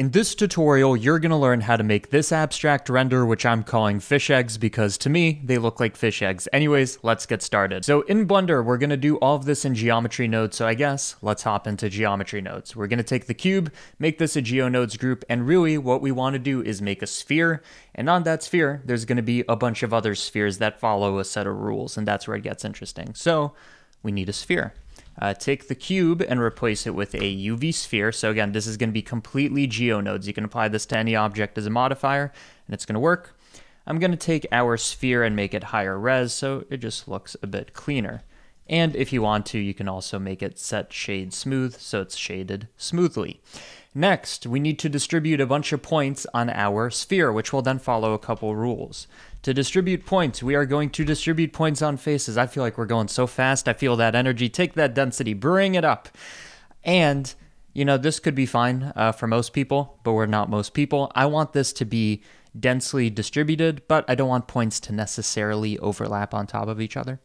In this tutorial, you're going to learn how to make this abstract render, which I'm calling fish eggs because to me, they look like fish eggs. Anyways, let's get started. So in Blender, we're going to do all of this in geometry nodes, so I guess let's hop into geometry nodes. We're going to take the cube, make this a geonodes group, and really what we want to do is make a sphere, and on that sphere, there's going to be a bunch of other spheres that follow a set of rules, and that's where it gets interesting. So we need a sphere. Uh, take the cube and replace it with a UV sphere. So again, this is going to be completely geonodes. You can apply this to any object as a modifier, and it's going to work. I'm going to take our sphere and make it higher res, so it just looks a bit cleaner. And if you want to, you can also make it set shade smooth, so it's shaded smoothly. Next, we need to distribute a bunch of points on our sphere, which will then follow a couple rules. To distribute points, we are going to distribute points on faces. I feel like we're going so fast. I feel that energy. Take that density, bring it up. And, you know, this could be fine uh, for most people, but we're not most people. I want this to be densely distributed, but I don't want points to necessarily overlap on top of each other.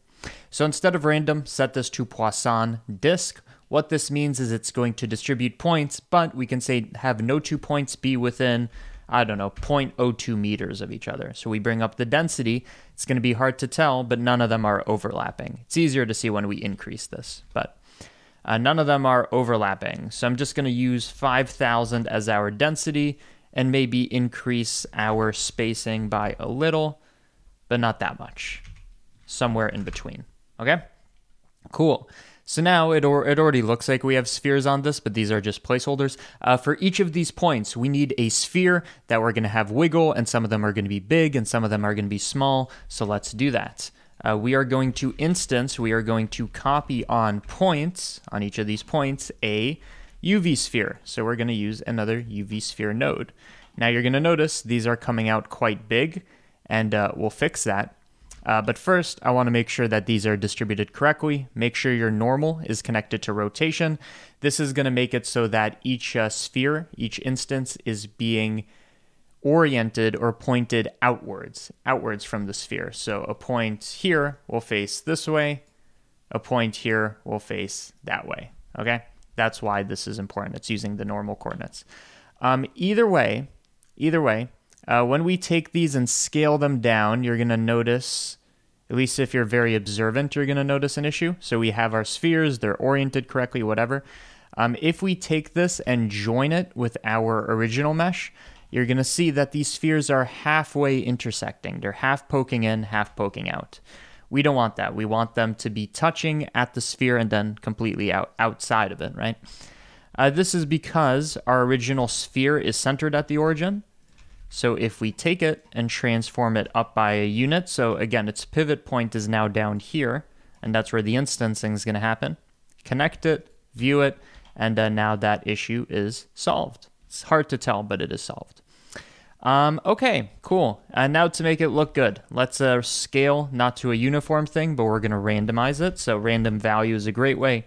So instead of random, set this to Poisson disk. What this means is it's going to distribute points, but we can say have no two points be within, I don't know, 0.02 meters of each other. So we bring up the density. It's going to be hard to tell, but none of them are overlapping. It's easier to see when we increase this, but uh, none of them are overlapping. So I'm just going to use 5,000 as our density and maybe increase our spacing by a little, but not that much. Somewhere in between. Okay? Cool. So now it, or, it already looks like we have spheres on this, but these are just placeholders. Uh, for each of these points, we need a sphere that we're going to have wiggle, and some of them are going to be big, and some of them are going to be small. So let's do that. Uh, we are going to instance, we are going to copy on points, on each of these points, a UV sphere. So we're going to use another UV sphere node. Now you're going to notice these are coming out quite big, and uh, we'll fix that uh, but first, I want to make sure that these are distributed correctly. Make sure your normal is connected to rotation. This is going to make it so that each uh, sphere, each instance is being oriented or pointed outwards, outwards from the sphere. So a point here will face this way, a point here will face that way, okay? That's why this is important. It's using the normal coordinates. Um, either way, either way, uh, when we take these and scale them down, you're going to notice, at least if you're very observant, you're going to notice an issue. So we have our spheres, they're oriented correctly, whatever. Um, if we take this and join it with our original mesh, you're going to see that these spheres are halfway intersecting. They're half poking in, half poking out. We don't want that. We want them to be touching at the sphere and then completely out outside of it, right? Uh, this is because our original sphere is centered at the origin, so if we take it and transform it up by a unit, so again, its pivot point is now down here, and that's where the instancing is going to happen. Connect it, view it, and uh, now that issue is solved. It's hard to tell, but it is solved. Um, okay, cool. And now to make it look good, let's uh, scale not to a uniform thing, but we're going to randomize it. So random value is a great way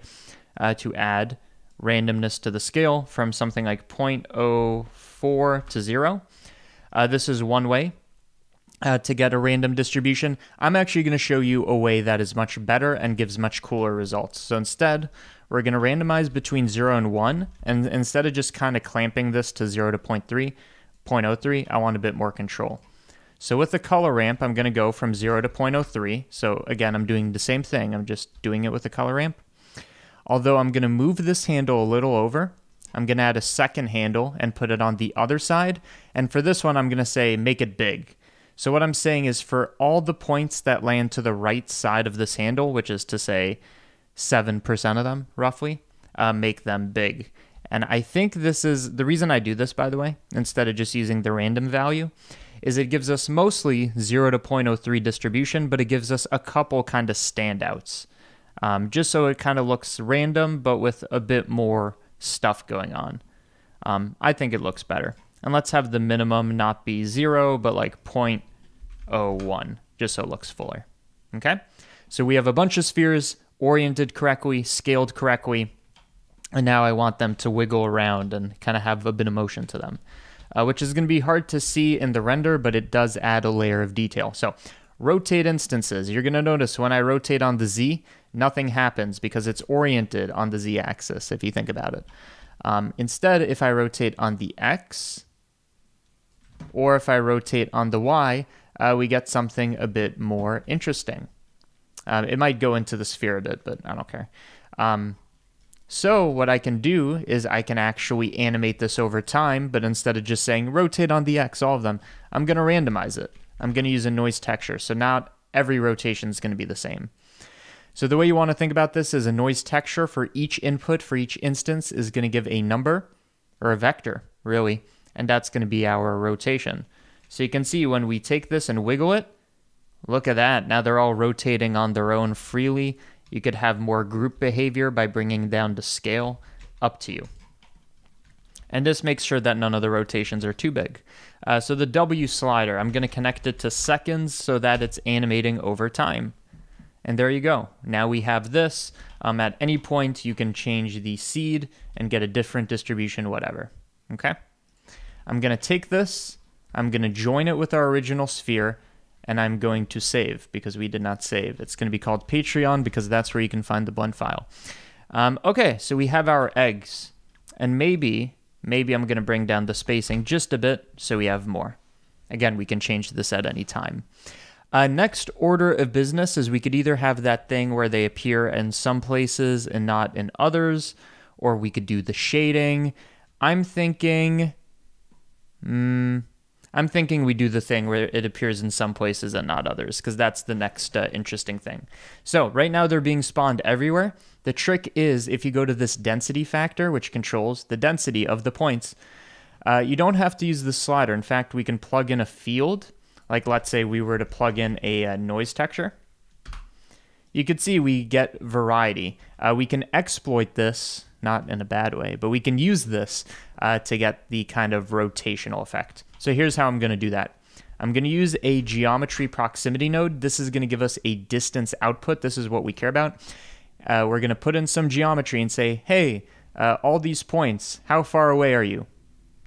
uh, to add randomness to the scale from something like 0.04 to 0. Uh, this is one way uh, to get a random distribution. I'm actually going to show you a way that is much better and gives much cooler results. So instead, we're going to randomize between 0 and 1, and instead of just kind of clamping this to 0 to 0.3, 0.03, I want a bit more control. So with the color ramp, I'm going to go from 0 to 0.03. So again, I'm doing the same thing. I'm just doing it with the color ramp. Although I'm going to move this handle a little over, I'm going to add a second handle and put it on the other side. And for this one, I'm going to say make it big. So what I'm saying is for all the points that land to the right side of this handle, which is to say 7% of them roughly, uh, make them big. And I think this is the reason I do this, by the way, instead of just using the random value, is it gives us mostly 0 to 0.03 distribution, but it gives us a couple kind of standouts. Um, just so it kind of looks random, but with a bit more stuff going on. Um, I think it looks better. And let's have the minimum not be zero, but like 0.01, just so it looks fuller. Okay? So we have a bunch of spheres oriented correctly, scaled correctly, and now I want them to wiggle around and kind of have a bit of motion to them, uh, which is going to be hard to see in the render, but it does add a layer of detail. So rotate instances. You're going to notice when I rotate on the Z, nothing happens because it's oriented on the z-axis, if you think about it. Um, instead, if I rotate on the X, or if I rotate on the Y, uh, we get something a bit more interesting. Um, it might go into the sphere a bit, but I don't care. Um, so what I can do is I can actually animate this over time, but instead of just saying rotate on the X, all of them, I'm going to randomize it. I'm going to use a noise texture. So not every rotation is going to be the same. So the way you want to think about this is a noise texture for each input for each instance is going to give a number or a vector, really, and that's going to be our rotation. So you can see when we take this and wiggle it, look at that. Now they're all rotating on their own freely. You could have more group behavior by bringing down the scale, up to you. And this makes sure that none of the rotations are too big. Uh, so the W slider, I'm going to connect it to seconds so that it's animating over time. And there you go. Now we have this. Um, at any point, you can change the seed and get a different distribution, whatever. Okay? I'm going to take this, I'm going to join it with our original sphere, and I'm going to save because we did not save. It's going to be called Patreon because that's where you can find the blend file. Um, okay, so we have our eggs. And maybe Maybe I'm going to bring down the spacing just a bit so we have more. Again, we can change this at any time. Uh, next order of business is we could either have that thing where they appear in some places and not in others, or we could do the shading. I'm thinking, mm, I'm thinking we do the thing where it appears in some places and not others, because that's the next uh, interesting thing. So right now they're being spawned everywhere. The trick is if you go to this density factor, which controls the density of the points, uh, you don't have to use the slider. In fact, we can plug in a field, like let's say we were to plug in a, a uh, noise texture. You could see we get variety. Uh, we can exploit this, not in a bad way, but we can use this uh, to get the kind of rotational effect. So here's how I'm going to do that. I'm going to use a geometry proximity node. This is going to give us a distance output. This is what we care about uh, we're going to put in some geometry and say, hey, uh, all these points, how far away are you?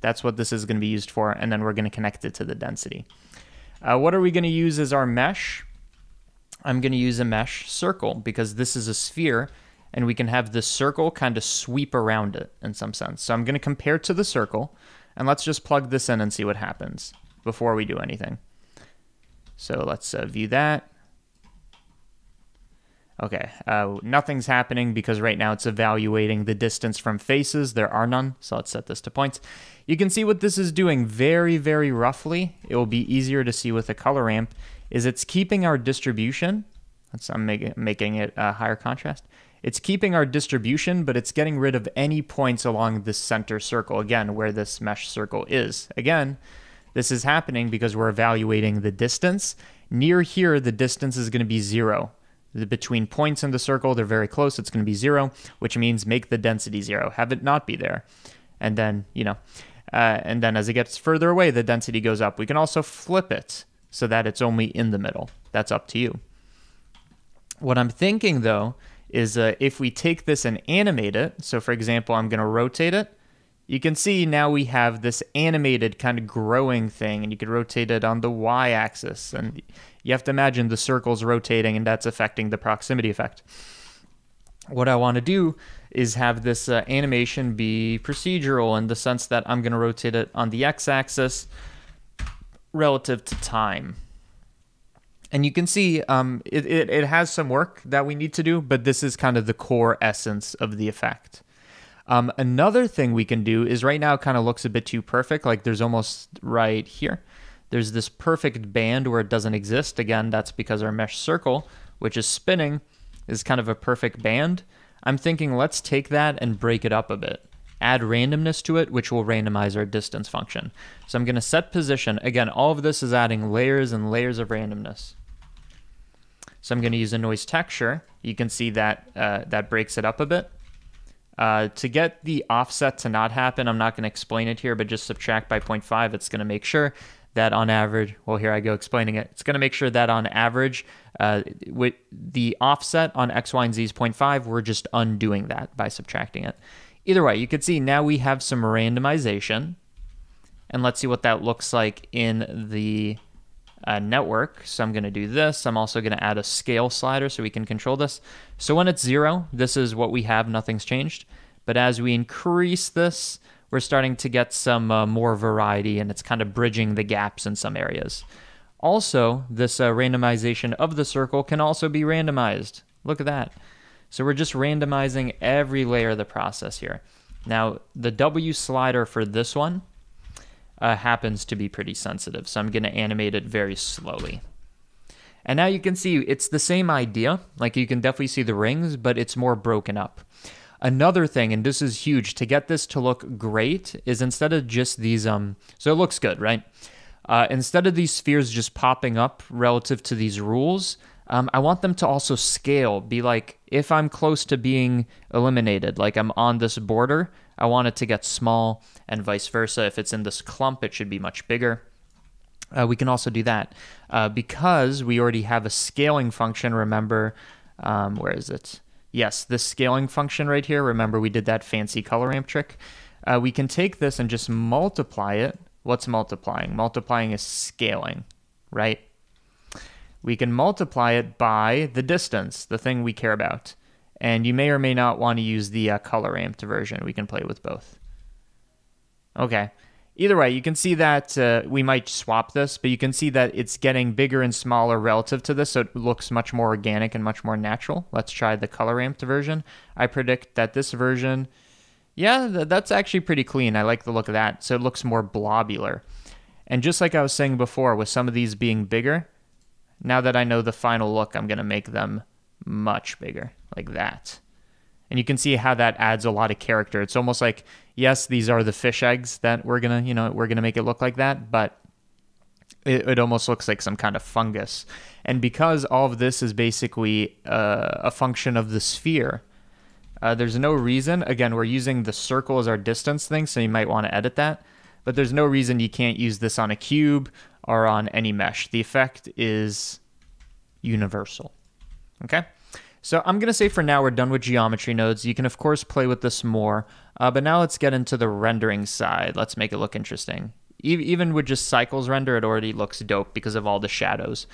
That's what this is going to be used for, and then we're going to connect it to the density. Uh, what are we going to use as our mesh? I'm going to use a mesh circle because this is a sphere, and we can have this circle kind of sweep around it in some sense. So I'm going to compare to the circle, and let's just plug this in and see what happens before we do anything. So let's uh, view that. Okay, uh, nothing's happening because right now it's evaluating the distance from faces. There are none, so let's set this to points. You can see what this is doing very, very roughly. It will be easier to see with a color ramp, is it's keeping our distribution. Let's, I'm make, making it a higher contrast. It's keeping our distribution, but it's getting rid of any points along this center circle, again, where this mesh circle is. Again, this is happening because we're evaluating the distance. Near here, the distance is going to be zero the, between points in the circle, they're very close. It's going to be zero, which means make the density zero. Have it not be there. And then, you know, uh, and then as it gets further away, the density goes up. We can also flip it so that it's only in the middle. That's up to you. What I'm thinking though is uh, if we take this and animate it, so for example, I'm going to rotate it, you can see now we have this animated kind of growing thing, and you could rotate it on the y-axis. And you have to imagine the circles rotating, and that's affecting the proximity effect. What I want to do is have this uh, animation be procedural in the sense that I'm going to rotate it on the x-axis relative to time. And you can see um, it, it, it has some work that we need to do, but this is kind of the core essence of the effect. Um, another thing we can do is right now it kind of looks a bit too perfect. Like there's almost right here. There's this perfect band where it doesn't exist. Again, that's because our mesh circle, which is spinning, is kind of a perfect band. I'm thinking let's take that and break it up a bit. Add randomness to it, which will randomize our distance function. So I'm going to set position. Again, all of this is adding layers and layers of randomness. So I'm going to use a noise texture. You can see that uh, that breaks it up a bit. Uh, to get the offset to not happen, I'm not going to explain it here, but just subtract by 0.5. It's going to make sure that on average, well, here I go explaining it. It's going to make sure that on average, uh, with the offset on x, y, and z is 0.5, we're just undoing that by subtracting it. Either way, you can see now we have some randomization. And let's see what that looks like in the uh, network. So I'm going to do this. I'm also going to add a scale slider so we can control this. So when it's zero, this is what we have. Nothing's changed. But as we increase this, we're starting to get some uh, more variety and it's kind of bridging the gaps in some areas. Also, this uh, randomization of the circle can also be randomized. Look at that. So we're just randomizing every layer of the process here. Now, the W slider for this one uh, happens to be pretty sensitive, so I'm going to animate it very slowly. And now you can see it's the same idea. Like you can definitely see the rings, but it's more broken up. Another thing, and this is huge, to get this to look great is instead of just these, um, so it looks good, right? Uh, instead of these spheres just popping up relative to these rules, um, I want them to also scale. Be like, if I'm close to being eliminated, like I'm on this border, I want it to get small, and vice versa. If it's in this clump, it should be much bigger. Uh, we can also do that uh, because we already have a scaling function. Remember, um, where is it? Yes, this scaling function right here, remember we did that fancy color ramp trick. Uh, we can take this and just multiply it. What's multiplying? Multiplying is scaling, right? We can multiply it by the distance, the thing we care about. And you may or may not want to use the uh, color ramped version. We can play with both. Okay, Either way, you can see that uh, we might swap this, but you can see that it's getting bigger and smaller relative to this, so it looks much more organic and much more natural. Let's try the color ramped version. I predict that this version, yeah, th that's actually pretty clean. I like the look of that, so it looks more blobular. And just like I was saying before, with some of these being bigger, now that I know the final look, I'm going to make them much bigger, like that. And you can see how that adds a lot of character. It's almost like yes, these are the fish eggs that we're gonna, you know, we're gonna make it look like that, but it, it almost looks like some kind of fungus. And because all of this is basically uh, a function of the sphere, uh, there's no reason. Again, we're using the circle as our distance thing, so you might want to edit that. But there's no reason you can't use this on a cube or on any mesh. The effect is universal. Okay? So I'm going to say for now we're done with geometry nodes. You can of course play with this more, uh, but now let's get into the rendering side. Let's make it look interesting. E even with just cycles render, it already looks dope because of all the shadows.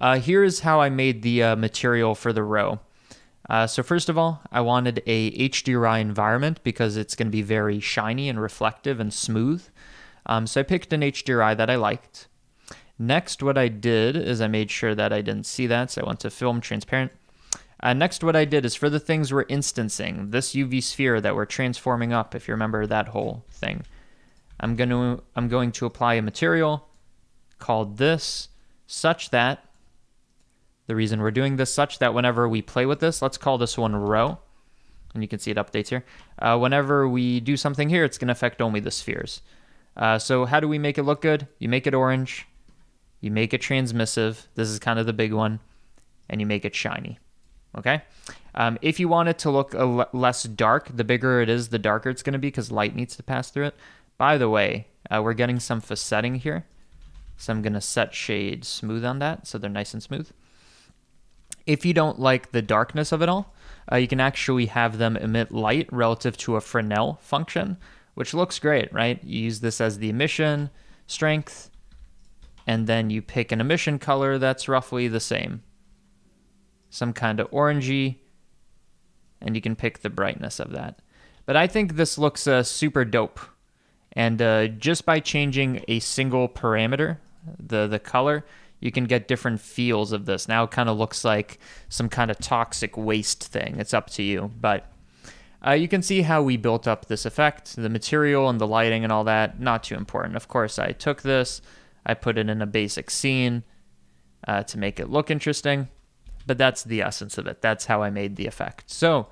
Uh, here's how I made the uh, material for the roe. Uh, so first of all, I wanted a HDRI environment because it's going to be very shiny and reflective and smooth. Um, so I picked an HDRI that I liked. Next, what I did is I made sure that I didn't see that, so I went to film transparent. Uh, next, what I did is for the things we're instancing, this UV sphere that we're transforming up, if you remember that whole thing, I'm going to, I'm going to apply a material called this such that, the reason we're doing this such that whenever we play with this, let's call this one roe, and you can see it updates here. Uh, whenever we do something here, it's going to affect only the spheres. Uh, so how do we make it look good? You make it orange, you make it transmissive, this is kind of the big one, and you make it shiny okay? Um, if you want it to look less dark, the bigger it is, the darker it's going to be because light needs to pass through it. By the way, uh, we're getting some facetting here. So I'm going to set shade smooth on that so they're nice and smooth. If you don't like the darkness of it all, uh, you can actually have them emit light relative to a Fresnel function, which looks great, right? You use this as the emission strength, and then you pick an emission color that's roughly the same some kind of orangey, and you can pick the brightness of that. But I think this looks uh, super dope. And uh, just by changing a single parameter, the, the color, you can get different feels of this. Now it kind of looks like some kind of toxic waste thing. It's up to you. But uh, you can see how we built up this effect. The material and the lighting and all that, not too important. Of course, I took this, I put it in a basic scene uh, to make it look interesting but that's the essence of it. That's how I made the effect. So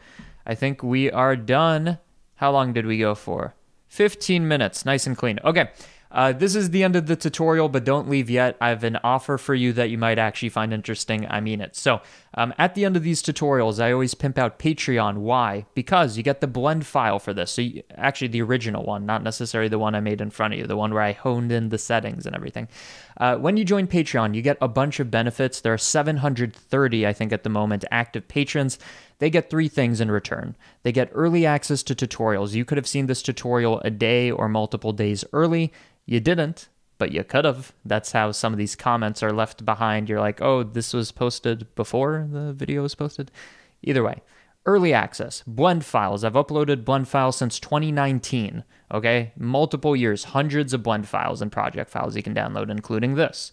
I think we are done. How long did we go for? 15 minutes, nice and clean. Okay, uh, this is the end of the tutorial, but don't leave yet. I have an offer for you that you might actually find interesting. I mean it. So um, at the end of these tutorials, I always pimp out Patreon. Why? Because you get the blend file for this. So you, actually the original one, not necessarily the one I made in front of you, the one where I honed in the settings and everything. Uh, when you join Patreon, you get a bunch of benefits. There are 730, I think, at the moment, active patrons. They get three things in return. They get early access to tutorials. You could have seen this tutorial a day or multiple days early. You didn't, but you could have. That's how some of these comments are left behind. You're like, oh, this was posted before the video was posted. Either way, Early access, blend files. I've uploaded blend files since 2019. Okay, multiple years, hundreds of blend files and project files you can download, including this.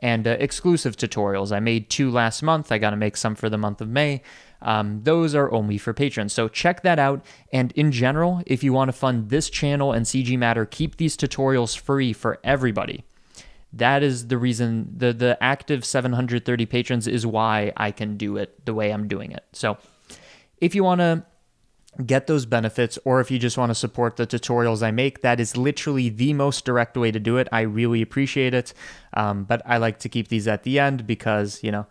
And uh, exclusive tutorials. I made two last month. I got to make some for the month of May. Um, those are only for patrons. So check that out. And in general, if you want to fund this channel and CG Matter, keep these tutorials free for everybody. That is the reason the the active 730 patrons is why I can do it the way I'm doing it. So if you want to get those benefits, or if you just want to support the tutorials I make, that is literally the most direct way to do it. I really appreciate it, um, but I like to keep these at the end because you know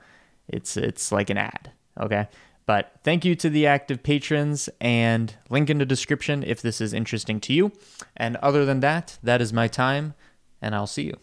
it's it's like an ad. Okay. But thank you to the active patrons and link in the description if this is interesting to you. And other than that, that is my time, and I'll see you.